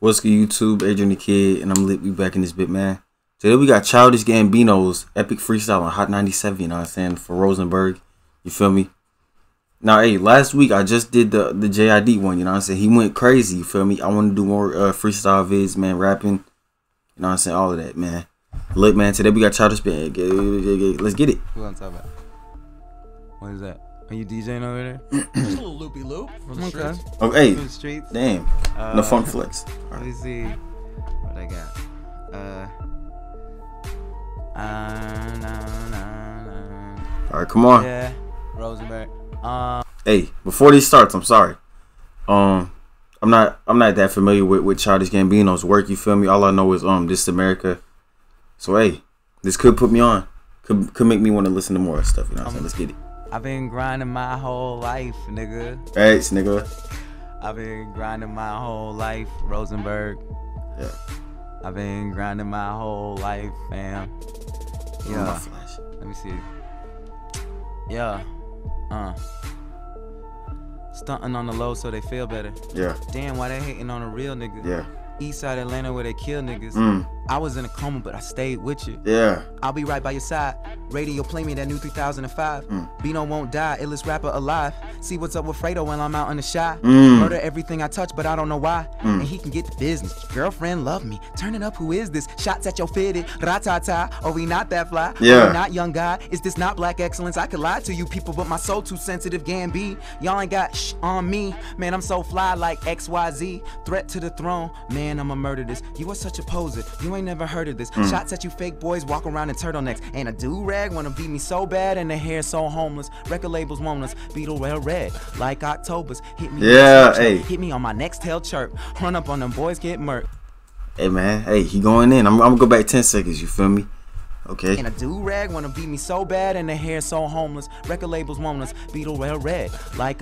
What's good, YouTube? Adrian the Kid, and I'm lit. We back in this bit, man. Today we got Childish Gambino's epic freestyle on Hot 97. You know what I'm saying for Rosenberg. You feel me? Now, hey, last week I just did the the JID one. You know what I'm saying? He went crazy. You feel me? I want to do more uh, freestyle vids, man. Rapping. You know what I'm saying? All of that, man. Look, man. Today we got Childish. Let's get it. Who on top of? What is that? Are you DJing over there? Just a little loopy loop from the Okay. streets. Oh, hey, From the streets. damn. Uh, No funk flex. Let me see what I got. Uh. Uh, no, no, no. All right, come on. Yeah, Rosenberg. Um, hey, before this starts, I'm sorry. Um, I'm not I'm not that familiar with with Childish Gambino's work. You feel me? All I know is um, this is America. So hey, this could put me on. Could could make me want to listen to more stuff. You know what I'm saying? Let's get it. I've been grinding my whole life, nigga. Thanks, nigga. I've been grinding my whole life, Rosenberg. Yeah. I've been grinding my whole life, fam. Yeah. Let me see. Yeah. Uh. Stunting on the low so they feel better. Yeah. Damn, why they hating on a real nigga? Yeah. East side Atlanta where they kill niggas. Mm. I was in a coma, but I stayed with you. Yeah. I'll be right by your side. Radio play me that new 3005. Mm. Bino won't die, illest rapper alive. See what's up with Fredo when I'm out in the shot. Mm. Murder everything I touch, but I don't know why. Mm. And he can get the business. Girlfriend love me. Turn it up, who is this? Shots at your fitted. Ratata. Are we not that fly? Are Yeah. we not young guy? Is this not black excellence? I could lie to you people, but my soul too sensitive. Gambi. Y'all ain't got shh on me. Man, I'm so fly like XYZ. Threat to the throne. Man, I'ma murder this. You are such a poser. You ain't never heard of this. Mm. Shots at you fake boys walk around in turtlenecks. And a do-rag wanna beat me so bad and the hair so homeless. Record labels want us. Beetle red red. Like October's. Hit me. Yeah, hey. Hit me on my Nextel chirp. Run up on them boys, get murked. Hey man. Hey, he going in. I'm, I'm gonna go back ten seconds. You feel me? Okay. And a do-rag wanna beat me so bad and the hair so homeless. Record labels want us. Beetle red red. Like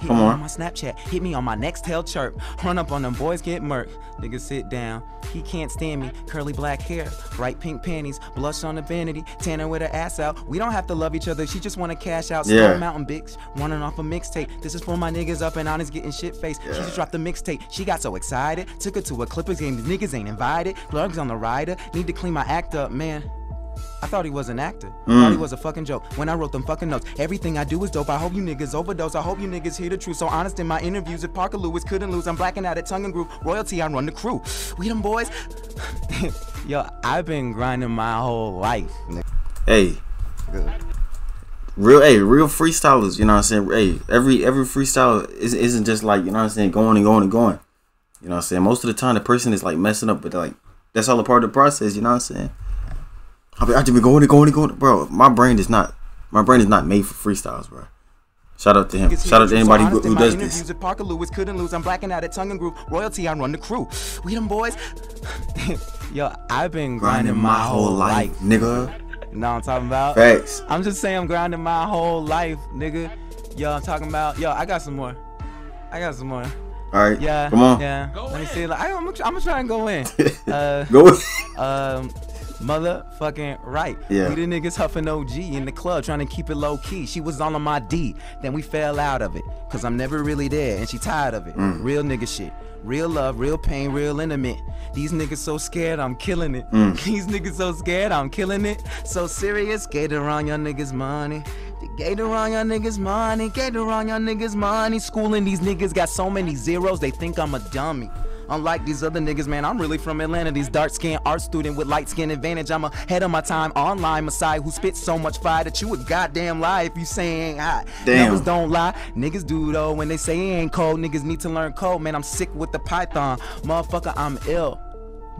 Hit come me on. on my Snapchat. Hit me on my Nextel chirp. Run up on them boys, get murked. Nigga sit down. He can't stand me. Curly black hair. Bright pink panties. Blush on the vanity. Tanner with her ass out. We don't have to love each other. She just wanna cash out. Yeah. Stone Mountain bitch, Running off a mixtape. This is for my niggas up and honest getting shit faced. She just dropped the mixtape. She got so excited. Took her to a Clippers game. These niggas ain't invited. Plugs on the rider. Need to clean my act up, man. I thought he was an actor. Mm. Thought he was a fucking joke. When I wrote them fucking notes, everything I do is dope. I hope you niggas overdose. I hope you niggas hear the truth. So honest in my interviews, if Parker Lewis couldn't lose, I'm blacking out at tongue and groove. Royalty, I run the crew. We them boys. Yo, I've been grinding my whole life. Hey. Real, hey, real freestylers. You know what I'm saying? Hey, every every freestyle isn't isn't just like you know what I'm saying, going and going and going. You know what I'm saying? Most of the time, the person is like messing up, but like that's all a part of the process. You know what I'm saying? I be, I just been going and going and going, bro. My brain is not my brain is not made for freestyles, bro. Shout out to him. Shout out to truth. So anybody who, who does this. If Parker Lewis couldn't lose, I'm blacking out at tongue and groove. Royalty, I run the crew. We them boys. Yo, I've been grinding, my whole life. nigga. You know what I'm talking about? Facts. I'm just saying I'm grinding my whole life, nigga. Yo, I'm talking about. Yo, I got some more. I got some more. All right. Yeah. Come on. Yeah. Go Let me see. Like, I, I'm, gonna- try and go in. Uh, Go. um, motherfucking right. Yeah. We the niggas huffing OG in the club trying to keep it low key. She was all on my D. Then we fell out of it. Cause I'm never really there and she tired of it. Mm. Real nigga shit. Real love, real pain, real intimate. These niggas so scared, I'm killing it. Mm. These niggas so scared, I'm killing it. So serious, gator on your niggas' money. Gator on your niggas' money. Gator on your niggas' money. Schooling these niggas got so many zeros, they think I'm a dummy. Unlike these other niggas, man, I'm really from Atlanta. These dark skinned art student with light skin advantage. I'm ahead of my time online messiah who spits so much fire that you would goddamn lie if you say ain't hot. Damn. Numbers don't lie. Niggas do though when they say it ain't cold. Niggas need to learn code. Man, I'm sick with the python. Motherfucker, I'm ill.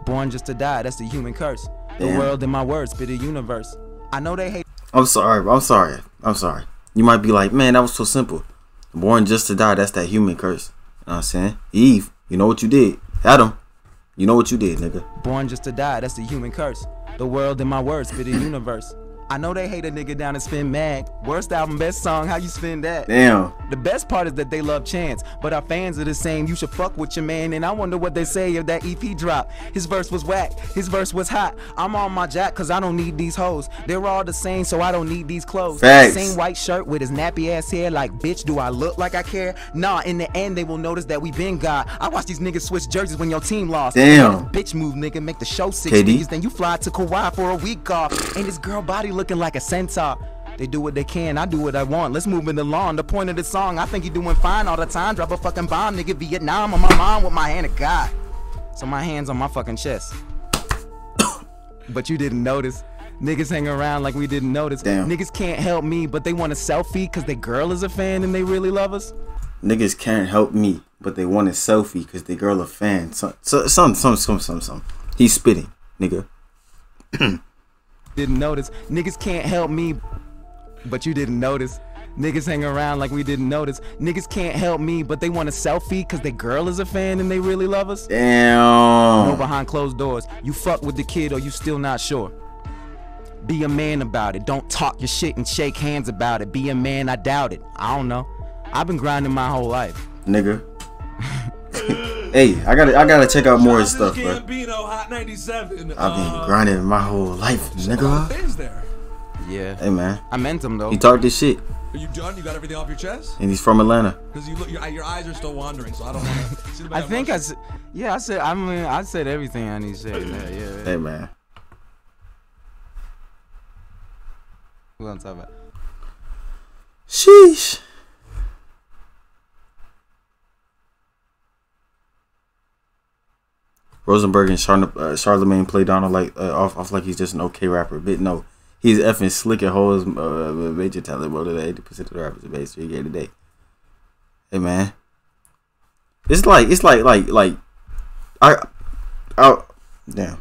Born just to die. That's the human curse. The Damn. world in my words, be the universe. I know they hate. I'm sorry. I'm sorry. I'm sorry. You might be like, man, that was so simple. Born just to die. That's that human curse. You know what I'm saying? Eve, you know what you did. Adam, you know what you did, nigga. Born just to die. That's the human curse. The world in my words, be the universe. I know they hate a nigga down and spin mag. Worst album, best song, how you spend that? Damn. The best part is that they love Chance, but our fans are the same. You should fuck with your man, and I wonder what they say if that EP drop. His verse was whack, his verse was hot. I'm on my jack cause I don't need these hoes. They're all the same, so I don't need these clothes. Facts. Same white shirt with his nappy ass hair, like bitch, do I look like I care? Nah, in the end they will notice that we been God. I watch these niggas switch jerseys when your team lost. Damn. Bitch move, nigga, make the show six KD? figures, then you fly to Kauai for a week off. And this girl body looking like a centaur. They do what they can, I do what I want. Let's move in the lawn. The point of the song, I think he doing fine all the time. Drop a fucking bomb, nigga. Vietnam on my mom with my hand of God. So my hands on my fucking chest. but you didn't notice. Niggas hang around like we didn't notice. Damn. Niggas can't help me, but they want a selfie because their girl is a fan and they really love us. Niggas can't help me, but they want a selfie because they girl a fan. So, so, some, some, some, some, some. He's spitting, nigga. didn't notice. Niggas can't help me, but you didn't notice. Niggas hang around like we didn't notice. Niggas can't help me, but they want a selfie because their girl is a fan and they really love us. Damn. No behind closed doors. You fuck with the kid or you still not sure. Be a man about it. Don't talk your shit and shake hands about it. Be a man, I doubt it. I don't know. I've been grinding my whole life. Nigga. hey, I gotta, I gotta check out more of his stuff, bro. Gambino, Hot 97. I've been uh, grinding my whole life, a lot of nigga. Yeah. Hey, man. I meant him though. He talked this shit, Are you done? You got everything off your chest? and he's from Atlanta. Because you look, your, your eyes are still wandering, so I don't want to. I think I, s- yeah, I said, I mean, I said everything I need to say. Yeah, yeah. yeah. Hey, man. What I'm talking about? Sheesh. Rosenberg and Charna- uh, Charlemagne play Donald like uh, off, off like he's just an okay rapper. But no, he's effing slick and holds uh, major talent. More than eighty percent of the rappers are three game today. Hey man, it's like it's like like like I, I damn.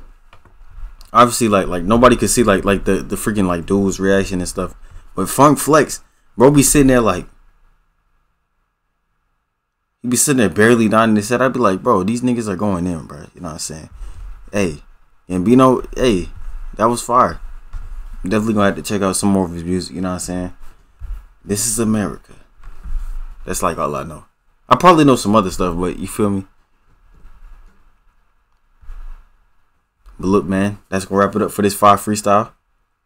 Obviously, like like nobody could see like like the the freaking like dude's reaction and stuff. But Funk Flex, bro, be sitting there like he be sitting there barely nodding his head. I'd be like, bro, these niggas are going in, bro. You know what I'm saying? Hey, and Bino, hey, that was fire. Definitely gonna have to check out some more of his music. You know what I'm saying? This is America. That's like all I know. I probably know some other stuff, but you feel me? But look, man, that's gonna wrap it up for this five freestyle.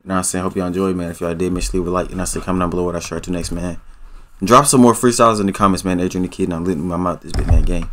You know what I'm saying? Hope y'all enjoyed, man. If y'all did, make sure you leave a like. You know what I'm saying? Comment down below what I share to next, man. Drop some more freestyles in the comments, man. Adrian the Kid, and I'm letting my mouth this big man game.